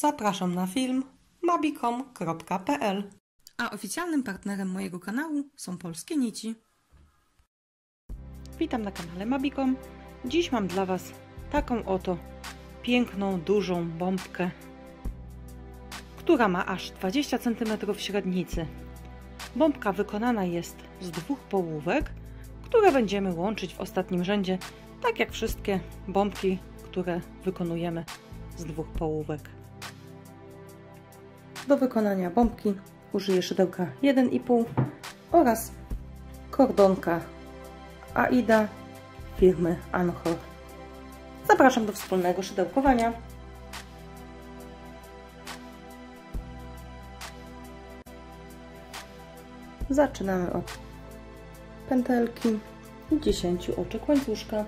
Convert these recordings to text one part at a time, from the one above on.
Zapraszam na film mabicom.pl A oficjalnym partnerem mojego kanału są Polskie Nici. Witam na kanale Mabicom. Dziś mam dla Was taką oto piękną, dużą bombkę, która ma aż 20 cm średnicy. Bombka wykonana jest z dwóch połówek, które będziemy łączyć w ostatnim rzędzie, tak jak wszystkie bombki, które wykonujemy z dwóch połówek. Do wykonania bombki użyję szydełka 1,5 oraz kordonka Aida firmy Anchor. Zapraszam do wspólnego szydełkowania. Zaczynamy od pętelki i 10 oczek łańcuszka.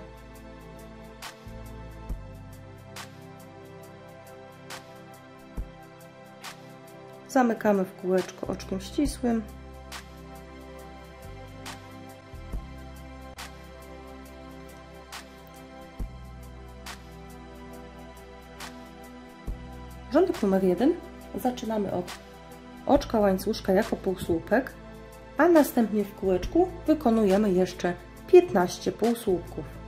Zamykamy w kółeczko oczkiem ścisłym. Rządek numer jeden zaczynamy od oczka łańcuszka jako półsłupek, a następnie w kółeczku wykonujemy jeszcze 15 półsłupków.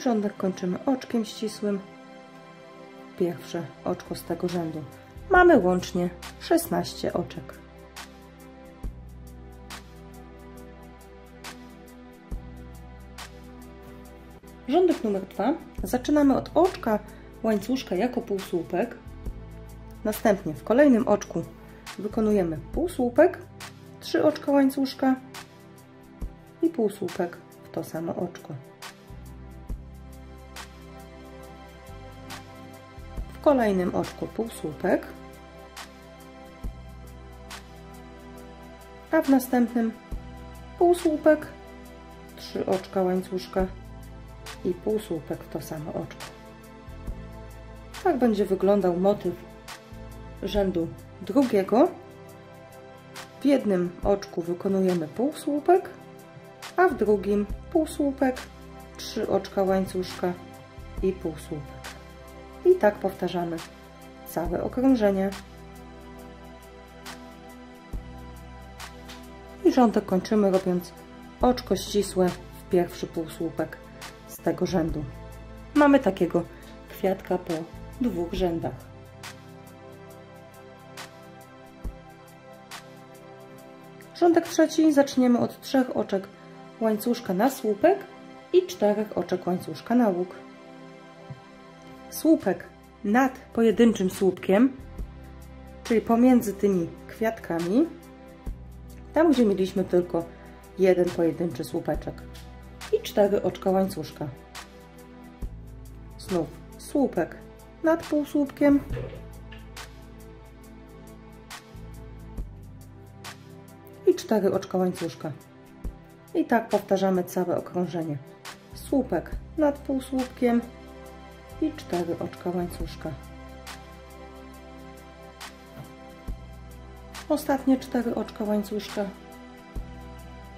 Rządek kończymy oczkiem ścisłym. Pierwsze oczko z tego rzędu. Mamy łącznie 16 oczek. Rządek numer dwa. Zaczynamy od oczka łańcuszka jako półsłupek. Następnie w kolejnym oczku wykonujemy półsłupek, trzy oczka łańcuszka i półsłupek w to samo oczko. Kolejnym oczku półsłupek, a w następnym półsłupek, trzy oczka łańcuszka i półsłupek to samo oczko. Tak będzie wyglądał motyw rzędu drugiego. W jednym oczku wykonujemy półsłupek, a w drugim półsłupek, trzy oczka łańcuszka i półsłupek. I tak powtarzamy całe okrążenie. I rządek kończymy robiąc oczko ścisłe w pierwszy półsłupek z tego rzędu. Mamy takiego kwiatka po dwóch rzędach. Rządek trzeci zaczniemy od trzech oczek łańcuszka na słupek i czterech oczek łańcuszka na łuk. Słupek nad pojedynczym słupkiem, czyli pomiędzy tymi kwiatkami, tam gdzie mieliśmy tylko jeden pojedynczy słupeczek i cztery oczka łańcuszka. Znów słupek nad półsłupkiem i cztery oczka łańcuszka. I tak powtarzamy całe okrążenie. Słupek nad półsłupkiem i cztery oczka łańcuszka. Ostatnie cztery oczka łańcuszka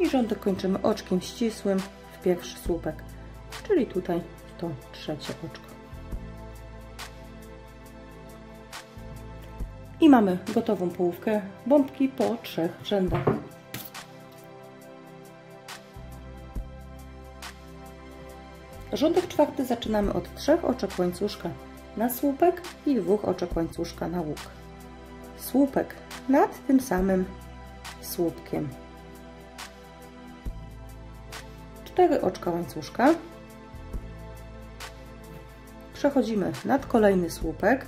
i rządek kończymy oczkiem ścisłym w pierwszy słupek, czyli tutaj to trzecie oczko. I mamy gotową połówkę bombki po trzech rzędach. Rządek czwarty zaczynamy od trzech oczek łańcuszka na słupek i dwóch oczek łańcuszka na łuk. Słupek nad tym samym słupkiem. Cztery oczka łańcuszka. Przechodzimy nad kolejny słupek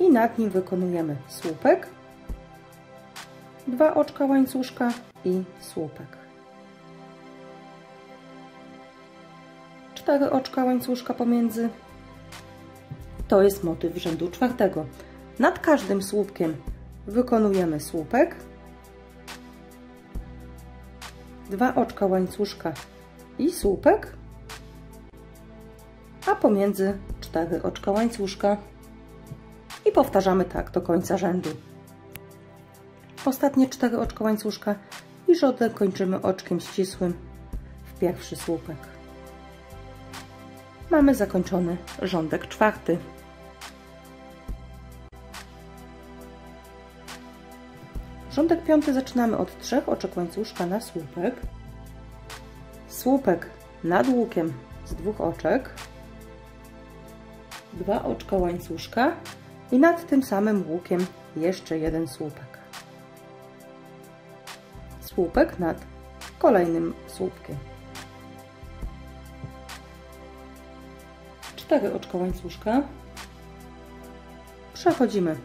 i nad nim wykonujemy słupek, dwa oczka łańcuszka i słupek. Cztery oczka łańcuszka pomiędzy. To jest motyw rzędu czwartego. Nad każdym słupkiem wykonujemy słupek, dwa oczka łańcuszka i słupek, a pomiędzy cztery oczka łańcuszka i powtarzamy tak do końca rzędu. Ostatnie cztery oczka łańcuszka i rządek kończymy oczkiem ścisłym w pierwszy słupek. Mamy zakończony rządek czwarty. Rządek piąty zaczynamy od trzech oczek łańcuszka na słupek, słupek nad łukiem z dwóch oczek, dwa oczka łańcuszka i nad tym samym łukiem jeszcze jeden słupek. Słupek nad kolejnym słupkiem. Cztery oczka łańcuszka. Przechodzimy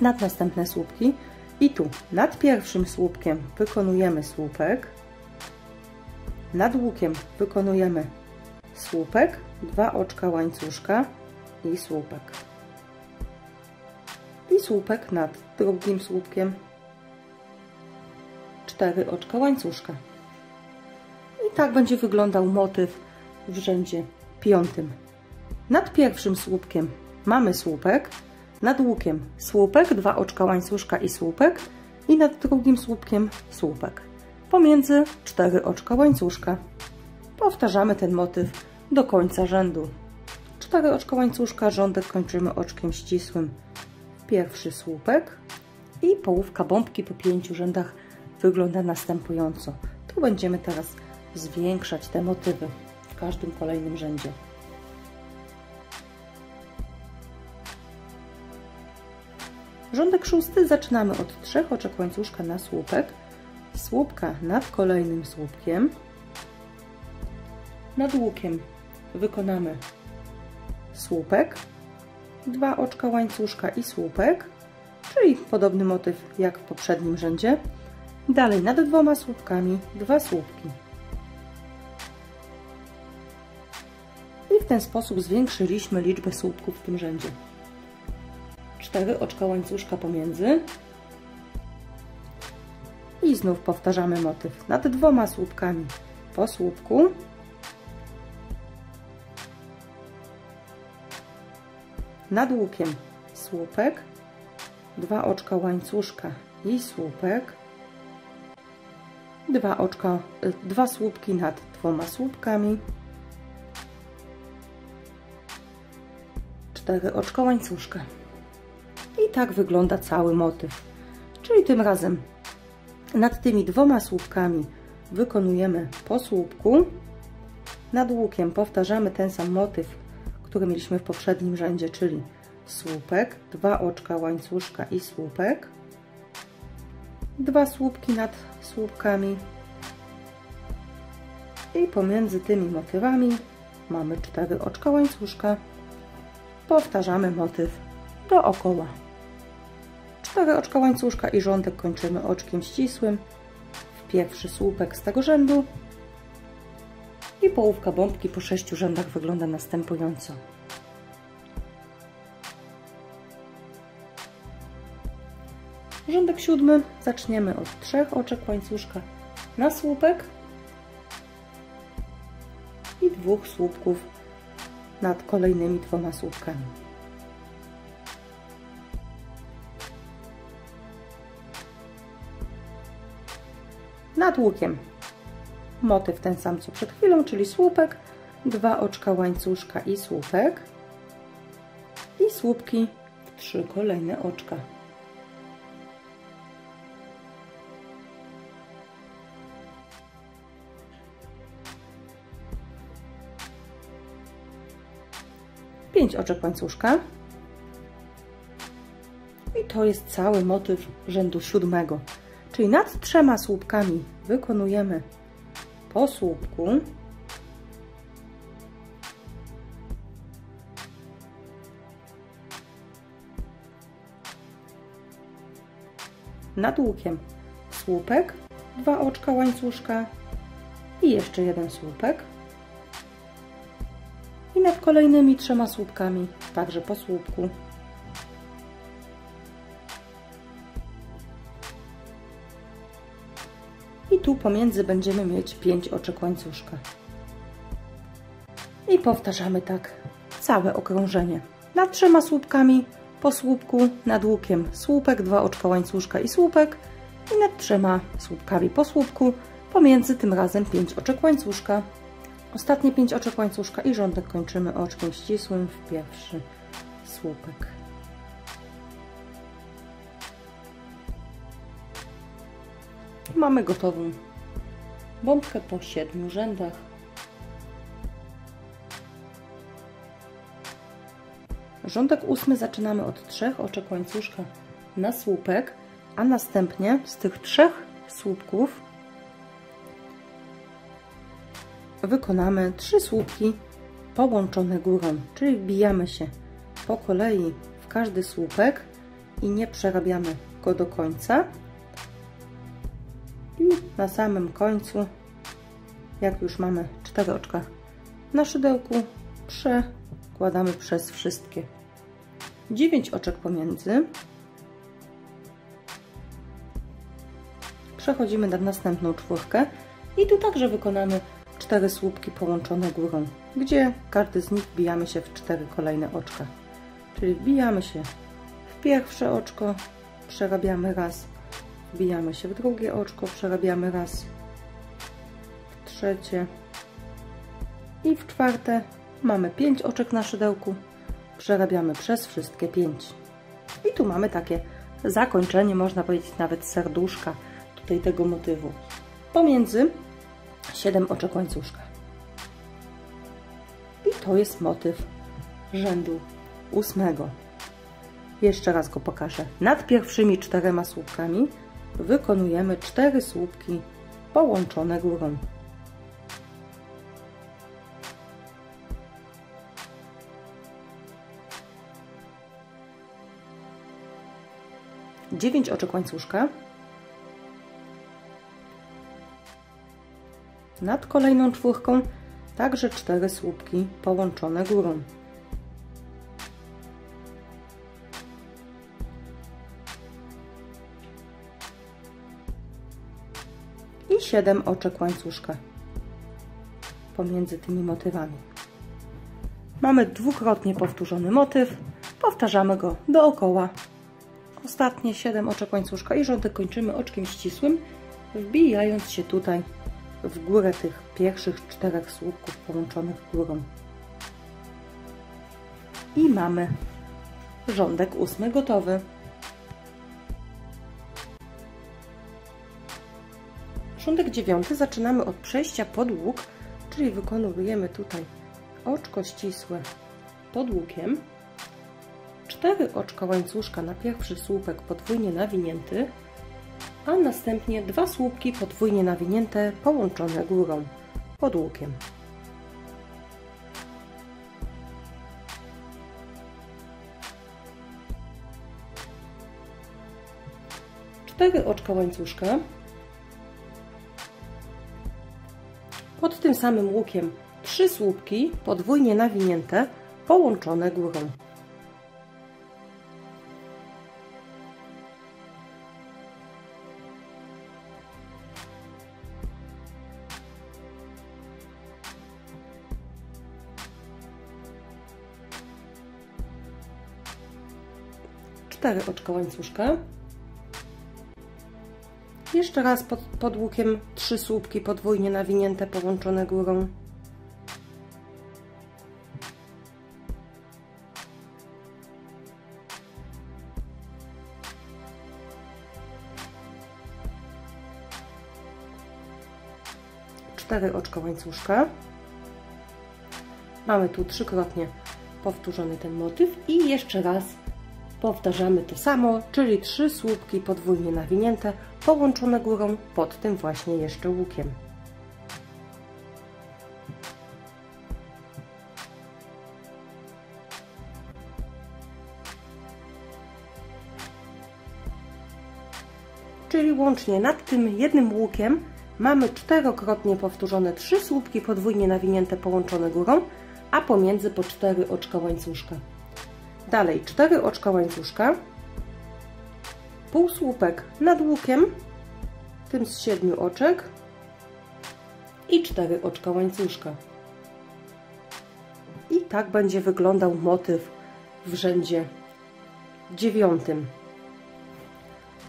nad następne słupki i tu nad pierwszym słupkiem wykonujemy słupek, nad łukiem wykonujemy słupek, dwa oczka łańcuszka i słupek. I słupek nad drugim słupkiem, cztery oczka łańcuszka. I tak będzie wyglądał motyw w rzędzie piątym. Nad pierwszym słupkiem mamy słupek, nad łukiem słupek, dwa oczka łańcuszka i słupek i nad drugim słupkiem słupek. Pomiędzy cztery oczka łańcuszka. Powtarzamy ten motyw do końca rzędu. Cztery oczka łańcuszka, rządek kończymy oczkiem ścisłym pierwszy słupek i połówka bombki po pięciu rzędach wygląda następująco. Tu będziemy teraz zwiększać te motywy w każdym kolejnym rzędzie. Rządek szósty zaczynamy od trzech oczek łańcuszka na słupek, słupka nad kolejnym słupkiem, nad łukiem wykonamy słupek, dwa oczka łańcuszka i słupek, czyli podobny motyw jak w poprzednim rzędzie. Dalej nad dwoma słupkami dwa słupki. I w ten sposób zwiększyliśmy liczbę słupków w tym rzędzie. 4 oczka łańcuszka pomiędzy. I znów powtarzamy motyw nad dwoma słupkami. Po słupku. Nad łukiem słupek. Dwa oczka łańcuszka i słupek. Dwa oczka, y, dwa słupki nad dwoma słupkami. Cztery oczka łańcuszka i tak wygląda cały motyw. Czyli tym razem nad tymi dwoma słupkami wykonujemy po słupku. Nad łukiem powtarzamy ten sam motyw, który mieliśmy w poprzednim rzędzie, czyli słupek, dwa oczka łańcuszka i słupek. Dwa słupki nad słupkami. I pomiędzy tymi motywami mamy cztery oczka łańcuszka. Powtarzamy motyw dookoła. 4 oczka łańcuszka i rządek kończymy oczkiem ścisłym w pierwszy słupek z tego rzędu i połówka bombki po 6 rzędach wygląda następująco. Rządek siódmy zaczniemy od trzech oczek łańcuszka na słupek i dwóch słupków nad kolejnymi dwoma słupkami. Nad łukiem. Motyw ten sam co przed chwilą, czyli słupek, dwa oczka łańcuszka i słupek i słupki w trzy kolejne oczka. Pięć oczek łańcuszka. I to jest cały motyw rzędu siódmego. Czyli nad trzema słupkami wykonujemy po słupku. Nad łukiem słupek, dwa oczka łańcuszka i jeszcze jeden słupek. I nad kolejnymi trzema słupkami, także po słupku. I tu pomiędzy będziemy mieć 5 oczek łańcuszka. I powtarzamy tak całe okrążenie. Nad trzema słupkami po słupku, nad łukiem słupek, dwa oczka łańcuszka i słupek i nad trzema słupkami po słupku, pomiędzy tym razem 5 oczek łańcuszka. Ostatnie 5 oczek łańcuszka i rządek kończymy oczkiem ścisłym w pierwszy słupek. Mamy gotową bombkę po 7 rzędach. Rządek ósmy zaczynamy od trzech oczek łańcuszka na słupek, a następnie z tych trzech słupków wykonamy trzy słupki połączone górą, czyli wbijamy się po kolei w każdy słupek i nie przerabiamy go do końca, i na samym końcu, jak już mamy 4 oczka na szydełku, przekładamy przez wszystkie 9 oczek pomiędzy. Przechodzimy na następną czwórkę i tu także wykonamy 4 słupki połączone górą, gdzie każdy z nich wbijamy się w 4 kolejne oczka. Czyli wbijamy się w pierwsze oczko, przerabiamy raz, wbijamy się w drugie oczko, przerabiamy raz, w trzecie i w czwarte mamy 5 oczek na szydełku, przerabiamy przez wszystkie 5. I tu mamy takie zakończenie, można powiedzieć nawet serduszka tutaj tego motywu. Pomiędzy 7 oczek łańcuszka. I to jest motyw rzędu ósmego. Jeszcze raz go pokażę. Nad pierwszymi czterema słupkami wykonujemy cztery słupki połączone górą. Dziewięć oczek łańcuszka. Nad kolejną czwórką także cztery słupki połączone górą. I 7 oczek łańcuszka pomiędzy tymi motywami. Mamy dwukrotnie powtórzony motyw, powtarzamy go dookoła. Ostatnie 7 oczek łańcuszka i rządek kończymy oczkiem ścisłym, wbijając się tutaj w górę tych pierwszych czterech słupków połączonych górą. I mamy rządek ósmy gotowy. Rządek dziewiąty zaczynamy od przejścia pod łuk, czyli wykonujemy tutaj oczko ścisłe pod łukiem, cztery oczka łańcuszka na pierwszy słupek podwójnie nawinięty, a następnie dwa słupki podwójnie nawinięte połączone górą pod łukiem. Cztery oczka łańcuszka Pod tym samym łukiem trzy słupki podwójnie nawinięte, połączone górą. Cztery oczka łańcuszka jeszcze raz pod, pod łukiem trzy słupki podwójnie nawinięte, połączone górą. Cztery oczka łańcuszka. Mamy tu trzykrotnie powtórzony ten motyw i jeszcze raz Powtarzamy to samo, czyli trzy słupki podwójnie nawinięte, połączone górą pod tym właśnie jeszcze łukiem. Czyli łącznie nad tym jednym łukiem mamy czterokrotnie powtórzone trzy słupki podwójnie nawinięte połączone górą, a pomiędzy po cztery oczka łańcuszka. Dalej cztery oczka łańcuszka, półsłupek nad łukiem, tym z siedmiu oczek i cztery oczka łańcuszka. I tak będzie wyglądał motyw w rzędzie dziewiątym.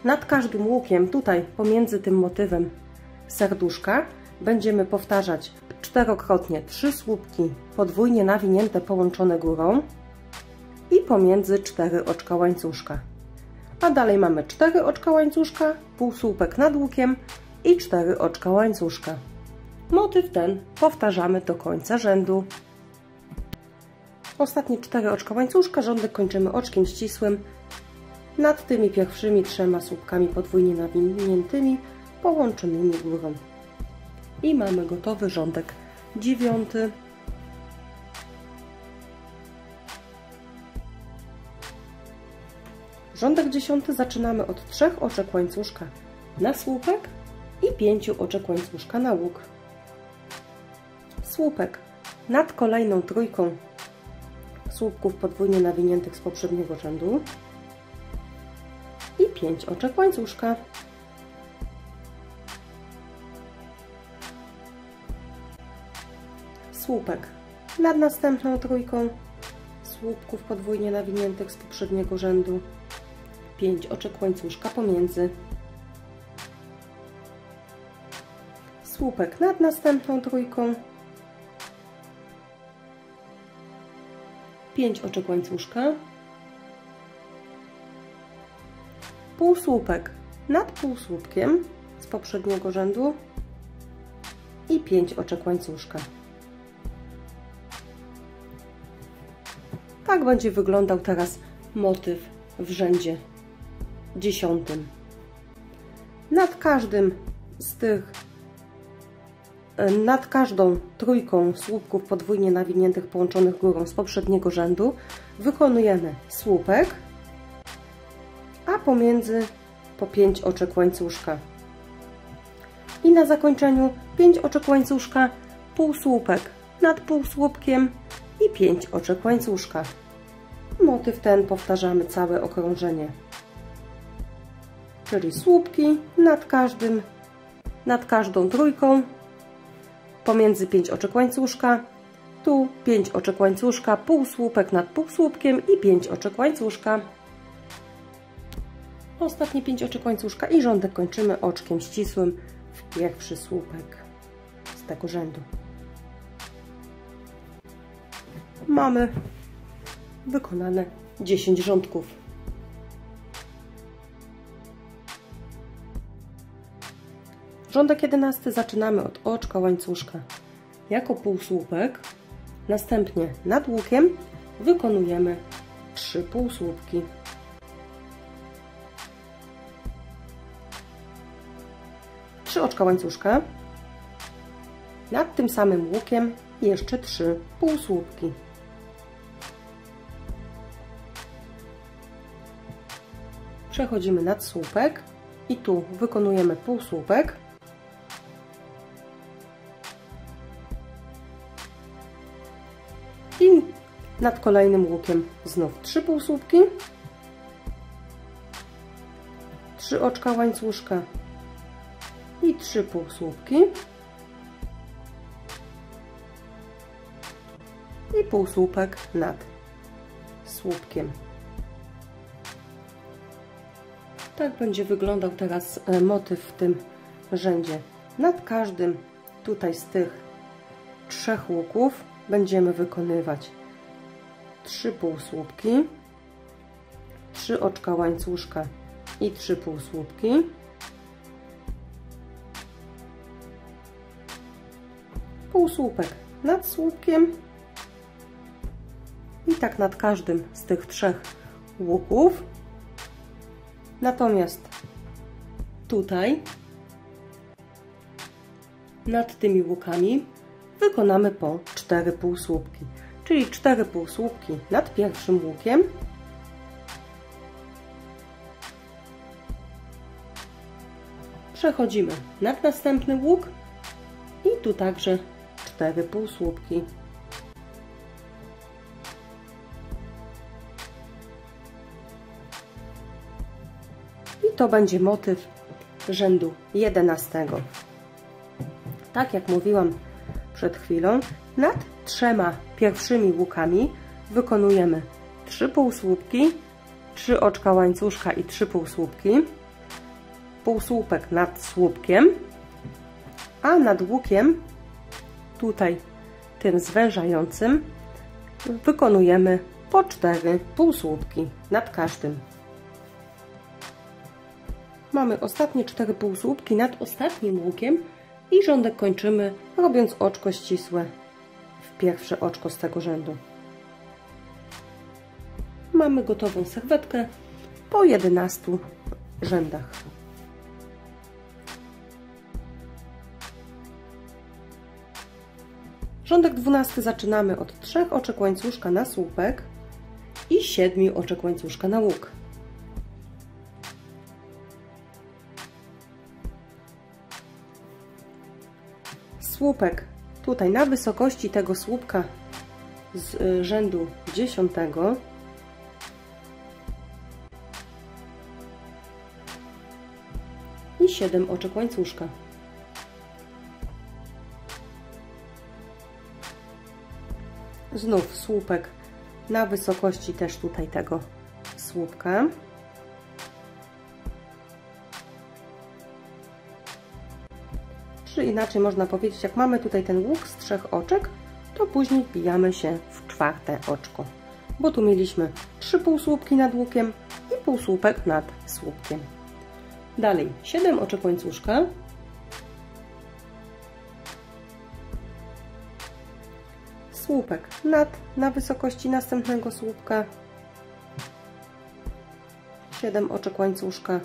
nad każdym łukiem, tutaj pomiędzy tym motywem serduszka, będziemy powtarzać czterokrotnie trzy słupki podwójnie nawinięte połączone górą i pomiędzy cztery oczka łańcuszka. A dalej mamy cztery oczka łańcuszka, półsłupek nad łukiem i cztery oczka łańcuszka. Motyw ten powtarzamy do końca rzędu. Ostatnie cztery oczka łańcuszka, rządek kończymy oczkiem ścisłym nad tymi pierwszymi trzema słupkami podwójnie nawiniętymi połączonymi górą. I mamy gotowy rządek dziewiąty. Rządek dziesiąty zaczynamy od trzech oczek łańcuszka na słupek i pięciu oczek łańcuszka na łuk. Słupek nad kolejną trójką słupków podwójnie nawiniętych z poprzedniego rzędu i 5 oczek łańcuszka. Słupek nad następną trójką słupków podwójnie nawiniętych z poprzedniego rzędu 5 oczek łańcuszka pomiędzy. Słupek nad następną trójką. 5 oczek łańcuszka, półsłupek nad półsłupkiem z poprzedniego rzędu. I 5 oczek łańcuszka. Tak będzie wyglądał teraz motyw w rzędzie dziesiątym. Nad każdym z tych nad każdą trójką słupków podwójnie nawiniętych połączonych górą z poprzedniego rzędu wykonujemy słupek, a pomiędzy po 5 oczek łańcuszka. I na zakończeniu 5 oczek łańcuszka, półsłupek nad półsłupkiem i 5 oczek łańcuszka. Motyw ten powtarzamy całe okrążenie. Czyli słupki nad każdym, nad każdą trójką pomiędzy 5 oczek łańcuszka, tu 5 oczek łańcuszka, półsłupek nad półsłupkiem i 5 oczek łańcuszka. Ostatnie 5 oczek łańcuszka i rządek kończymy oczkiem ścisłym w pierwszy słupek z tego rzędu. Mamy wykonane 10 rządków. Rządek jedenasty zaczynamy od oczka łańcuszka jako półsłupek. Następnie nad łukiem wykonujemy 3 półsłupki. Trzy oczka łańcuszka. Nad tym samym łukiem jeszcze 3 półsłupki. Przechodzimy nad słupek i tu wykonujemy półsłupek. I nad kolejnym łukiem znów trzy półsłupki, trzy oczka łańcuszka i trzy półsłupki i półsłupek nad słupkiem. Tak będzie wyglądał teraz e, motyw w tym rzędzie. Nad każdym tutaj z tych trzech łuków będziemy wykonywać 3 półsłupki, 3 oczka łańcuszka i 3 półsłupki. Półsłupek nad słupkiem i tak nad każdym z tych trzech łuków. Natomiast tutaj nad tymi łukami wykonamy po 4 półsłupki, czyli 4 półsłupki nad pierwszym łukiem, przechodzimy nad następny łuk i tu także 4 półsłupki. I to będzie motyw rzędu 11. Tak jak mówiłam, przed chwilą, nad trzema pierwszymi łukami wykonujemy 3 półsłupki, 3 oczka łańcuszka i 3 półsłupki. półsłupek nad słupkiem, a nad łukiem, tutaj tym zwężającym, wykonujemy po cztery półsłupki nad każdym. Mamy ostatnie cztery półsłupki nad ostatnim łukiem i rządek kończymy robiąc oczko ścisłe w pierwsze oczko z tego rzędu. Mamy gotową serwetkę po 11 rzędach. Rządek 12 zaczynamy od 3 oczek łańcuszka na słupek i 7 oczek łańcuszka na łuk. Słupek tutaj na wysokości tego słupka z y, rzędu 10 i 7 oczek łańcuszka. Znów słupek na wysokości też tutaj tego słupka. Czy inaczej można powiedzieć, jak mamy tutaj ten łuk z trzech oczek, to później wbijamy się w czwarte oczko. Bo tu mieliśmy trzy półsłupki nad łukiem i półsłupek nad słupkiem. Dalej 7 oczek łańcuszka. Słupek nad na wysokości następnego słupka. 7 oczek łańcuszka.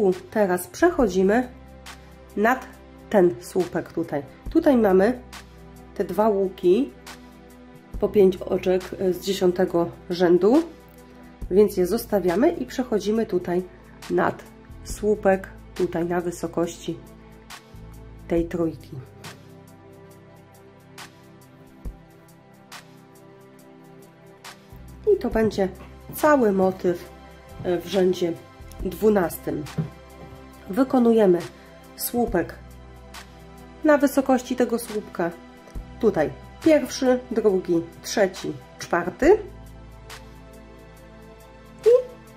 Tu teraz przechodzimy nad ten słupek tutaj. Tutaj mamy te dwa łuki po 5 oczek z dziesiątego rzędu, więc je zostawiamy i przechodzimy tutaj nad słupek, tutaj na wysokości tej trójki. I to będzie cały motyw w rzędzie 12. Wykonujemy słupek na wysokości tego słupka Tutaj pierwszy, drugi, trzeci, czwarty. I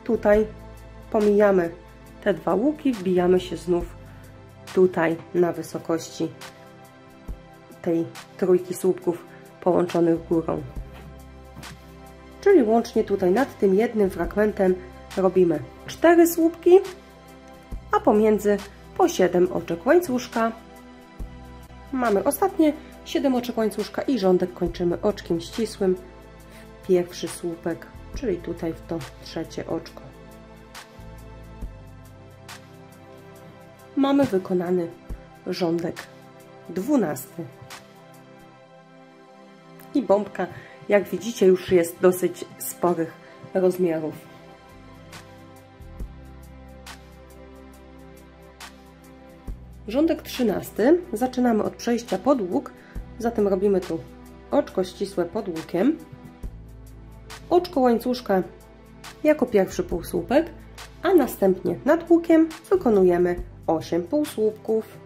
tutaj pomijamy te dwa łuki, wbijamy się znów tutaj na wysokości tej trójki słupków połączonych górą. Czyli łącznie tutaj nad tym jednym fragmentem robimy cztery słupki, a pomiędzy po 7 oczek łańcuszka. Mamy ostatnie 7 oczek łańcuszka i rządek kończymy oczkiem ścisłym w pierwszy słupek, czyli tutaj w to trzecie oczko. Mamy wykonany rządek dwunasty. I bombka, jak widzicie, już jest dosyć sporych rozmiarów. Rządek trzynasty. Zaczynamy od przejścia pod łuk. Zatem robimy tu oczko ścisłe pod łukiem, oczko łańcuszka jako pierwszy półsłupek, a następnie nad łukiem wykonujemy 8 półsłupków.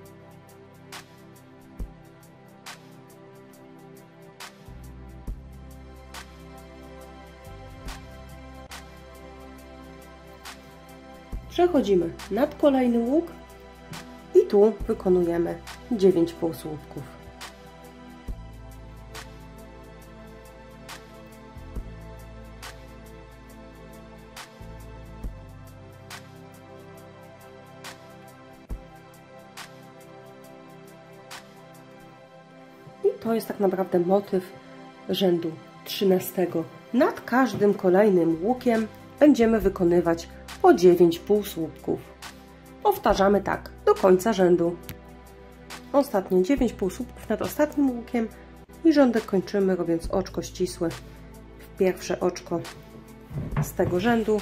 Przechodzimy nad kolejny łuk tu wykonujemy 9 półsłupków. to jest tak naprawdę motyw rzędu 13. Nad każdym kolejnym łukiem będziemy wykonywać po 9 półsłupków. Powtarzamy tak końca rzędu. Ostatnie 9 półsłupków nad ostatnim łukiem i rządek kończymy robiąc oczko ścisłe w pierwsze oczko z tego rzędu.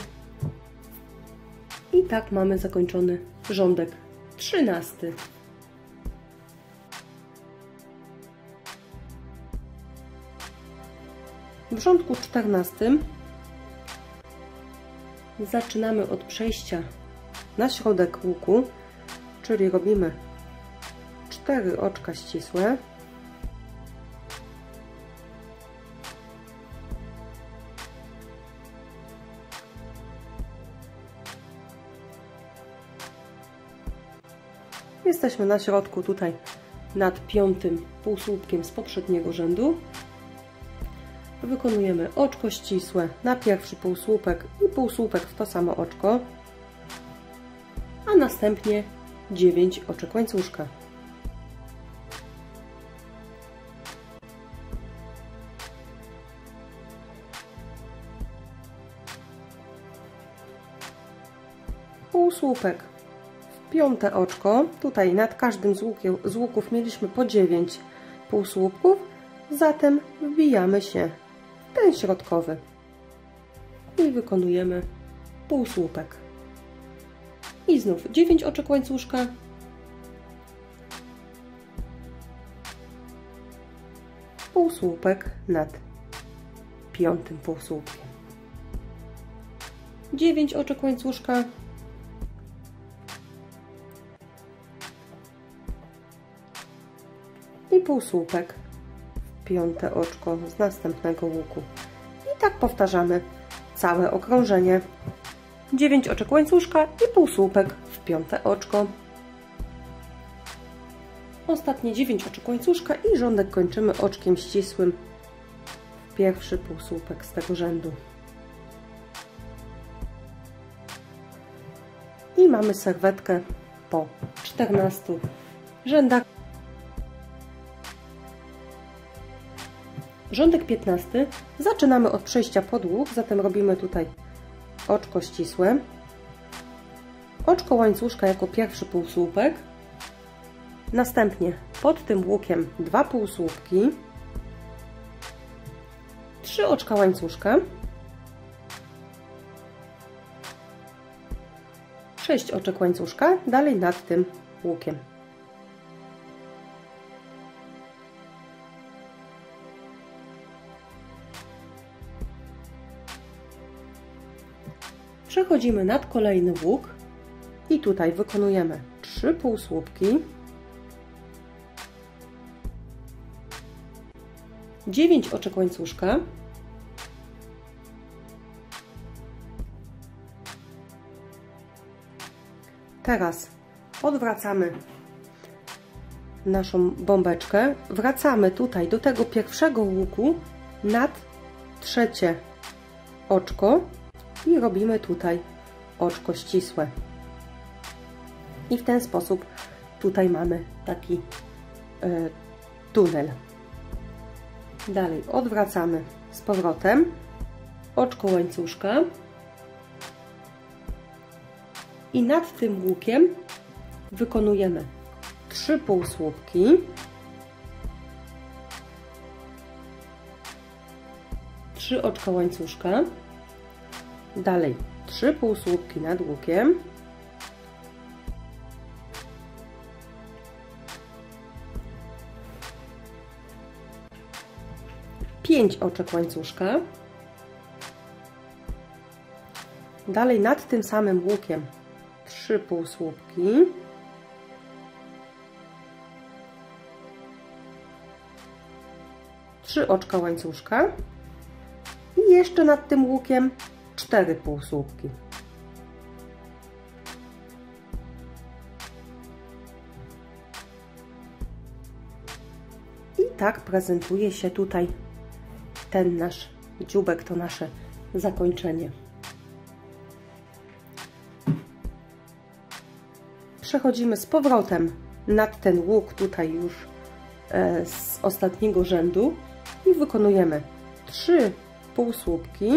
I tak mamy zakończony rządek 13. W rządku 14 zaczynamy od przejścia na środek łuku, czyli robimy cztery oczka ścisłe. Jesteśmy na środku tutaj nad piątym półsłupkiem z poprzedniego rzędu. Wykonujemy oczko ścisłe na pierwszy półsłupek i półsłupek w to samo oczko, a następnie 9 oczek łańcuszka. Półsłupek w piąte oczko, tutaj nad każdym z, łukiem, z łuków mieliśmy po 9 półsłupków, zatem wbijamy się w ten środkowy i wykonujemy półsłupek. I znów 9 oczek łańcuszka. Półsłupek nad piątym półsłupkiem. 9 oczek łańcuszka. I półsłupek w piąte oczko z następnego łuku. I tak powtarzamy całe okrążenie. 9 oczek łańcuszka i półsłupek w piąte oczko. Ostatnie 9 oczek łańcuszka i rządek kończymy oczkiem ścisłym w pierwszy półsłupek z tego rzędu. I mamy serwetkę po 14 rzędach. Rządek 15 zaczynamy od przejścia pod łuk, zatem robimy tutaj oczko ścisłe, oczko łańcuszka jako pierwszy półsłupek, następnie pod tym łukiem dwa półsłupki, trzy oczka łańcuszka, sześć oczek łańcuszka, dalej nad tym łukiem. Przechodzimy nad kolejny łuk i tutaj wykonujemy 3 półsłupki, 9 oczek łańcuszka, Teraz odwracamy naszą bombeczkę, wracamy tutaj do tego pierwszego łuku nad trzecie oczko i robimy tutaj oczko ścisłe. I w ten sposób tutaj mamy taki e, tunel. Dalej odwracamy z powrotem oczko łańcuszka i nad tym łukiem wykonujemy trzy półsłupki trzy oczka łańcuszka Dalej trzy półsłupki nad łukiem. Pięć oczek łańcuszka. Dalej nad tym samym łukiem trzy półsłupki. Trzy oczka łańcuszka. I jeszcze nad tym łukiem cztery półsłupki. I tak prezentuje się tutaj ten nasz dziubek, to nasze zakończenie. Przechodzimy z powrotem nad ten łuk tutaj już e, z ostatniego rzędu i wykonujemy trzy półsłupki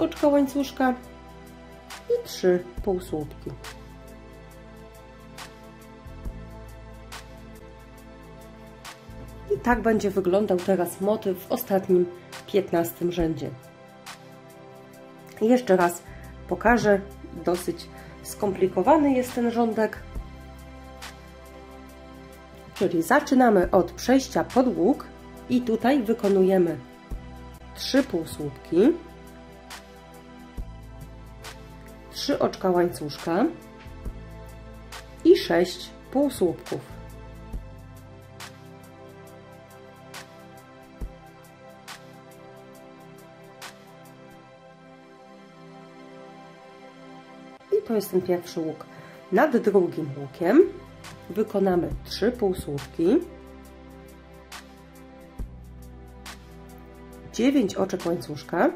oczka łańcuszka i 3 półsłupki. I tak będzie wyglądał teraz motyw w ostatnim 15 rzędzie. Jeszcze raz pokażę, dosyć skomplikowany jest ten rządek. Czyli zaczynamy od przejścia pod łuk i tutaj wykonujemy 3 półsłupki. 3 oczka łańcuszka i 6 półsłupków. to jest ten pierwszy łuk. Nad drugim łukiem wykonamy 3 półsłówki, 9 oczek łańcuszka,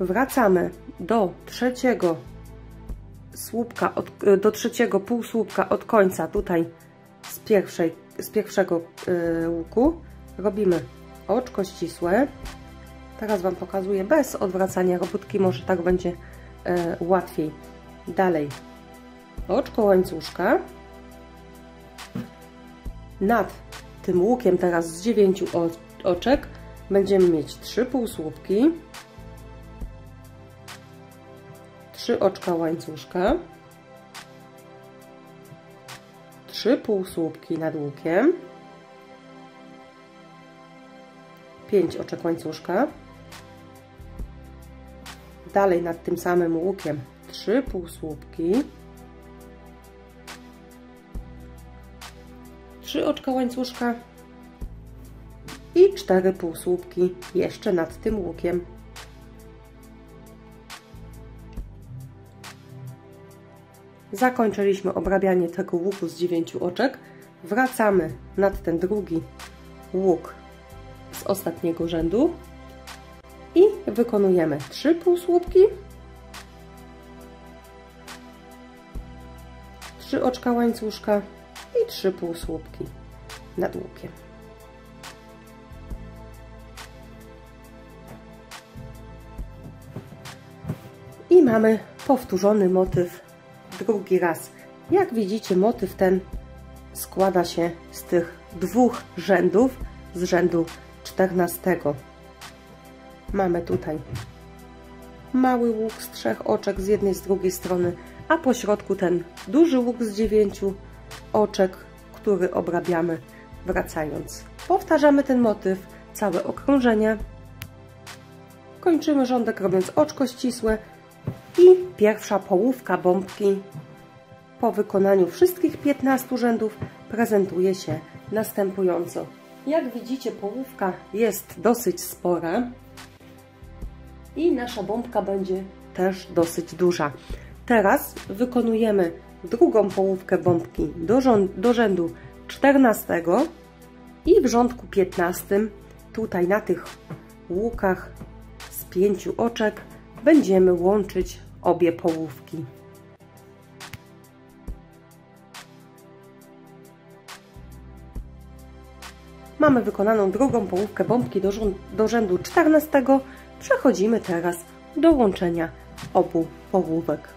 wracamy do trzeciego słupka, od, do trzeciego półsłupka od końca, tutaj z, pierwszej, z pierwszego y, łuku, robimy oczko ścisłe. Teraz Wam pokazuję bez odwracania robótki, może tak będzie y, łatwiej. Dalej oczko łańcuszka. Nad tym łukiem teraz z dziewięciu oczek będziemy mieć trzy półsłupki. 3 oczka łańcuszka, 3 półsłupki nad łukiem, 5 oczek łańcuszka, dalej nad tym samym łukiem 3 półsłupki, 3 oczka łańcuszka. I 4 półsłupki jeszcze nad tym łukiem. Zakończyliśmy obrabianie tego łuku z dziewięciu oczek. Wracamy nad ten drugi łuk z ostatniego rzędu i wykonujemy trzy półsłupki, trzy oczka łańcuszka i trzy półsłupki nad łukiem. I mamy powtórzony motyw drugi raz. Jak widzicie, motyw ten składa się z tych dwóch rzędów, z rzędu 14. Mamy tutaj mały łuk z trzech oczek z jednej, z drugiej strony, a po środku ten duży łuk z dziewięciu oczek, który obrabiamy wracając. Powtarzamy ten motyw, całe okrążenie. Kończymy rządek robiąc oczko ścisłe i pierwsza połówka bombki po wykonaniu wszystkich 15 rzędów prezentuje się następująco. Jak widzicie połówka jest dosyć spora i nasza bombka będzie też dosyć duża. Teraz wykonujemy drugą połówkę bombki do, do rzędu 14 i w rządku 15 tutaj na tych łukach z pięciu oczek będziemy łączyć obie połówki. Mamy wykonaną drugą połówkę bombki do, do rzędu 14. Przechodzimy teraz do łączenia obu połówek.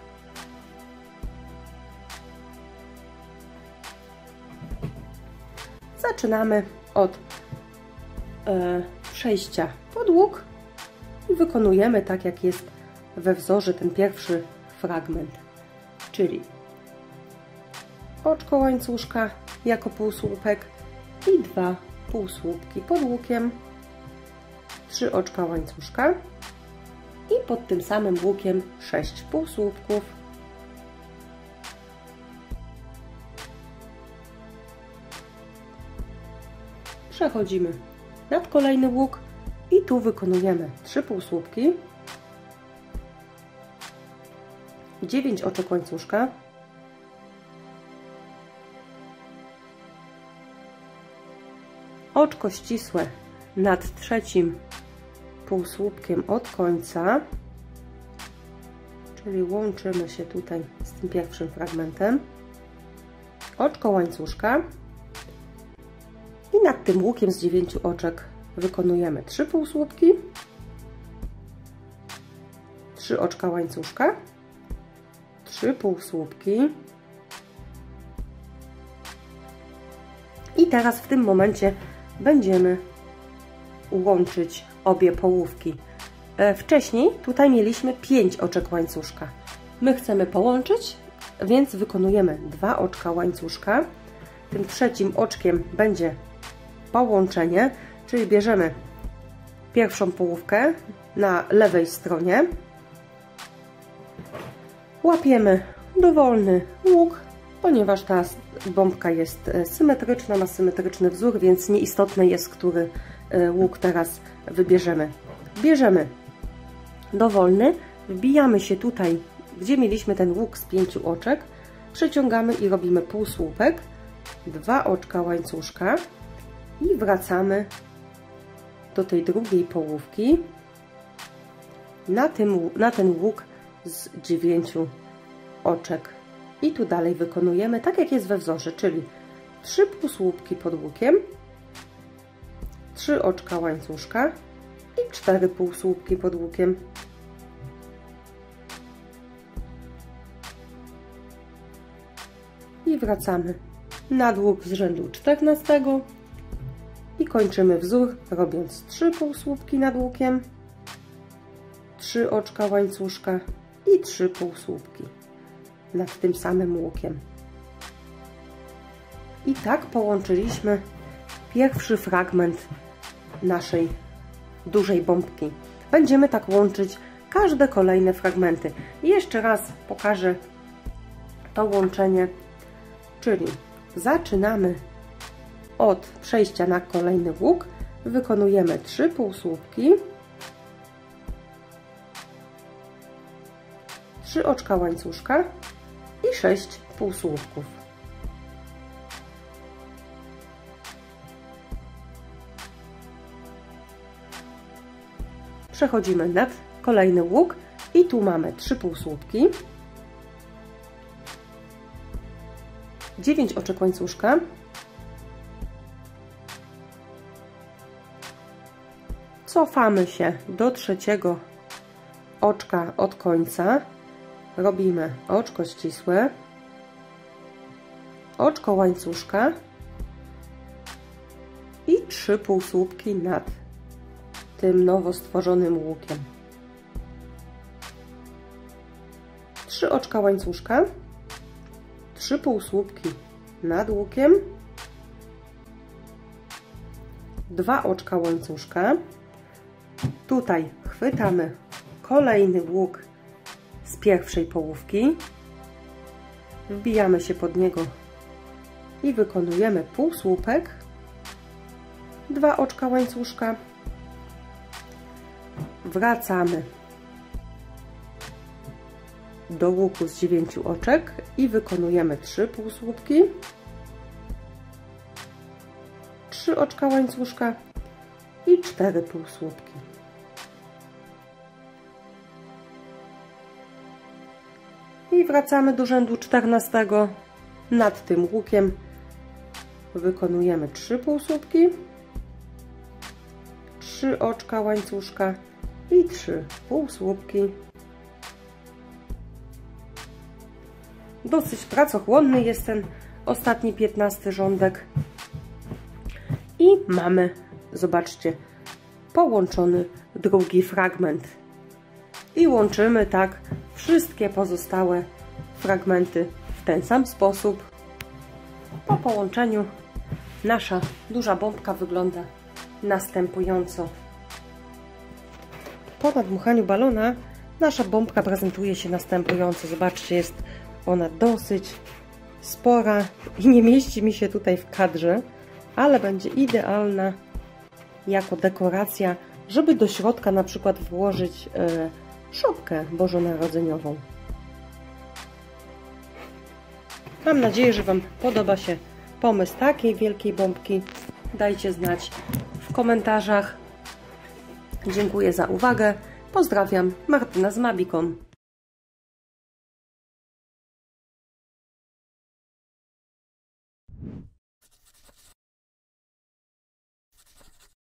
Zaczynamy od e, przejścia pod i wykonujemy tak jak jest we wzorze ten pierwszy fragment, czyli oczko łańcuszka jako półsłupek i dwa półsłupki pod łukiem, trzy oczka łańcuszka i pod tym samym łukiem sześć półsłupków. Przechodzimy nad kolejny łuk i tu wykonujemy trzy półsłupki 9 oczek łańcuszka, oczko ścisłe nad trzecim półsłupkiem od końca, czyli łączymy się tutaj z tym pierwszym fragmentem, oczko łańcuszka. I nad tym łukiem z dziewięciu oczek wykonujemy 3 półsłupki, 3 oczka łańcuszka, 3 półsłupki. I teraz w tym momencie będziemy łączyć obie połówki. E, wcześniej tutaj mieliśmy 5 oczek łańcuszka. My chcemy połączyć, więc wykonujemy dwa oczka łańcuszka. Tym trzecim oczkiem będzie połączenie, czyli bierzemy pierwszą połówkę na lewej stronie łapiemy dowolny łuk ponieważ ta bombka jest e, symetryczna, ma symetryczny wzór, więc nieistotne jest, który e, łuk teraz wybierzemy. Bierzemy dowolny, wbijamy się tutaj, gdzie mieliśmy ten łuk z pięciu oczek, przeciągamy i robimy półsłupek, dwa oczka łańcuszka i wracamy do tej drugiej połówki na, tym, na ten łuk z dziewięciu oczek. I tu dalej wykonujemy tak jak jest we wzorze, czyli trzy półsłupki pod łukiem, trzy oczka łańcuszka i cztery półsłupki pod łukiem. I wracamy na łuk z rzędu 14 i kończymy wzór robiąc 3 półsłupki nad łukiem, 3 oczka łańcuszka i 3 półsłupki nad tym samym łukiem. I tak połączyliśmy pierwszy fragment naszej dużej bombki. Będziemy tak łączyć każde kolejne fragmenty. Jeszcze raz pokażę to łączenie, czyli zaczynamy od przejścia na kolejny łuk, wykonujemy 3 półsłupki, 3 oczka łańcuszka i 6 półsłupków. Przechodzimy nad kolejny łuk i tu mamy 3 półsłupki, 9 oczek łańcuszka, cofamy się do trzeciego oczka od końca, robimy oczko ścisłe, oczko łańcuszka i trzy półsłupki nad tym nowo stworzonym łukiem. Trzy oczka łańcuszka, trzy półsłupki nad łukiem, dwa oczka łańcuszka, Tutaj chwytamy kolejny łuk pierwszej połówki, wbijamy się pod niego i wykonujemy półsłupek, dwa oczka łańcuszka, wracamy do łuku z dziewięciu oczek i wykonujemy trzy półsłupki, trzy oczka łańcuszka i cztery półsłupki. I wracamy do rzędu 14. Nad tym łukiem wykonujemy 3 półsłupki, 3 oczka łańcuszka i 3 półsłupki. Dosyć pracochłonny jest ten ostatni 15 rządek. I mamy, zobaczcie, połączony drugi fragment. I łączymy tak wszystkie pozostałe fragmenty w ten sam sposób. Po połączeniu nasza duża bombka wygląda następująco. Po nadmuchaniu balona nasza bombka prezentuje się następująco. Zobaczcie, jest ona dosyć spora i nie mieści mi się tutaj w kadrze, ale będzie idealna jako dekoracja, żeby do środka na przykład włożyć e, szopkę bożonarodzeniową. Mam nadzieję, że Wam podoba się pomysł takiej wielkiej bombki. Dajcie znać w komentarzach. Dziękuję za uwagę. Pozdrawiam, Martyna z Mabikon.